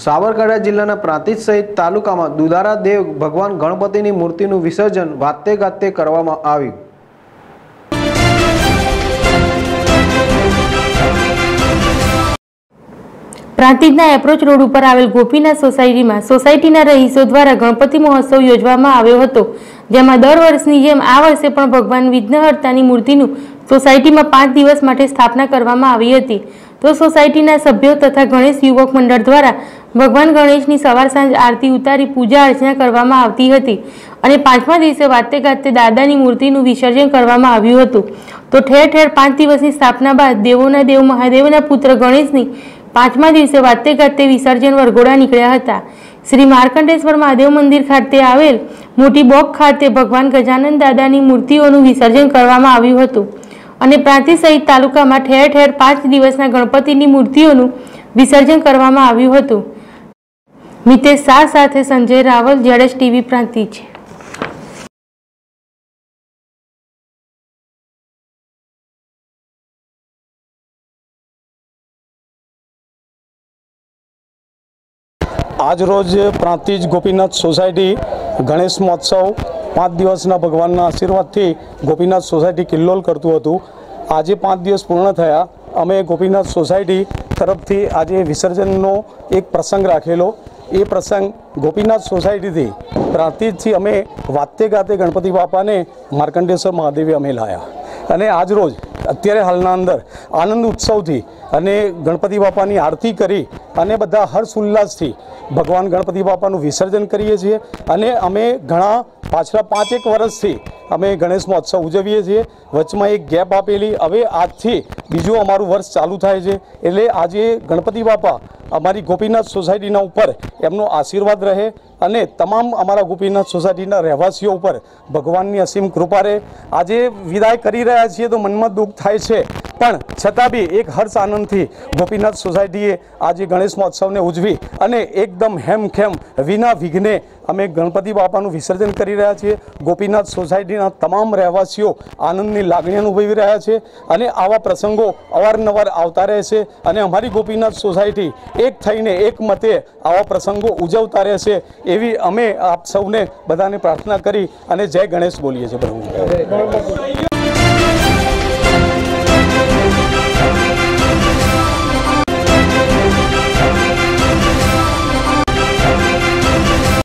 સાબરકાંઠા જિલ્લાના પ્રાંતિજ સહિત તાલુકામાં દુધારા દેવ ભગવાન ગણપતિની મૂર્તિનું વિસર્જન વાતે ગાતે કરવામાં આવ્યું. પ્રાંતિજના એપ્રોચ રોડ ઉપર આવેલ ગોપીનાથ સોસાયટીમાં, સોસાયટીના રહીશો દ્વારા ગણપતિ મહોત્સવ યોજવામાં આવ્યો હતો, જેમાં દર વર્ષની જેમ આ વર્ષે પણ ભગવાન વિઘ્નહર્તાની મૂર્તિનું સોસાયટીમાં પાંચ દિવસ માટે સ્થાપના કરવામાં આવી હતી. તો સોસાયટીના સભ્યો તથા ગણેશ યુવક મંડળ દ્વારા ભગવાન ગણેશની સવાર સાંજ આરતી ઉતારી પૂજા અર્ચના કરવામાં આવતી હતી અને પાંચમા દિવસે વાતે ગાતે દાદાની મૂર્તિનું વિસર્જન કરવામાં આવ્યું હતું. તો ઠેર ઠેર પાંચ દિવસની સ્થાપના બાદ દેવોના દેવ મહાદેવના પુત્ર ગણેશની પાંચમા દિવસે વાતે ગાતે વિસર્જન વરઘોડા નીકળ્યા હતા. શ્રી માર્કંડેશ્વર મહાદેવ મંદિર ખાતે આવેલ મોટી બોક ખાતે ભગવાન ગજાનંદ દાદાની મૂર્તિઓનું વિસર્જન કરવામાં આવ્યું હતું. અને પ્રાંતિજ સહિત તાલુકામાં ઠેર ઠેર પાંચ દિવસના ગણપતિની મૂર્તિઓનું વિસર્જન કરવામાં આવ્યું હતું. મિતેશ શાહ સાથે સંજય રાવલ જડેશ ટીવી પ્રાંતિજ આજ રોજ પ્રાંતિજ ગોપીનાથ સોસાયટી ગણેશ મહોત્સવ પાંચ દિવસના ભગવાનના આશીર્વાદથી ગોપીનાથ સોસાયટી કિલ્લોલ કરતું હતું. આજે પાંચ દિવસ પૂર્ણ થયા. અમે ગોપીનાથ સોસાયટી તરફથી આજે વિસર્જનનો એક પ્રસંગ રાખેલો. એ પ્રસંગ ગોપીનાથ સોસાયટીથી પ્રાંતિજથી અમે વાતે ગાતે ગણપતિ બાપાને માર્કંડેશ્વર મહાદેવે અમે લાયા. અને આજ રોજ અત્યારે હાલના અંદર આનંદ ઉત્સવથી અને ગણપતિ બાપાની આરતી કરી અને બધા હર્ષ ઉલ્લાસથી ભગવાન ગણપતિ બાપાનું વિસર્જન કરીએ છીએ અને અમે ઘણા પાછલા પાંચેક વર્ષથી અમે ગણેશ મહોત્સવ ઉજવીએ છીએ. વચમાં એક ગેપ આપેલી, હવે આજથી બીજું અમારું વર્ષ ચાલુ થાય છે. એટલે આજે ગણપતિ બાપા અમારી ગોપીનાથ સોસાયટીના ઉપર એમનો આશીર્વાદ રહે અને તમામ અમારા ગોપીનાથ સોસાયટીના રહેવાસીઓ ઉપર ભગવાનની અસીમ કૃપા રહે. આજે વિદાય કરી રહ્યા છીએ તો મનમાં દુઃખ થાય છે. પણ છતાં બી એક હર્ષ આનંદથી ગોપીનાથ સોસાયટીએ આજે ગણેશ મહોત્સવને ઉજવી અને એકદમ હેમખેમ, વિના વિઘ્ને અમે ગણપતિ બાપાનું વિસર્જન કરી રહ્યા છીએ. ગોપીનાથ સોસાયટીના તમામ રહેવાસીઓ આનંદની લાગણી અનુભવી રહ્યા છે અને આવા પ્રસંગો અવારનવાર આવતા રહે છે અને અમારી ગોપીનાથ સોસાયટી એક થઈને એક મતે આવા પ્રસંગો ઉજવતા રહેશે એવી અમે આપ સૌને બધાને પ્રાર્થના કરી અને જય ગણેશ બોલીએ છીએ. પ્રભુ.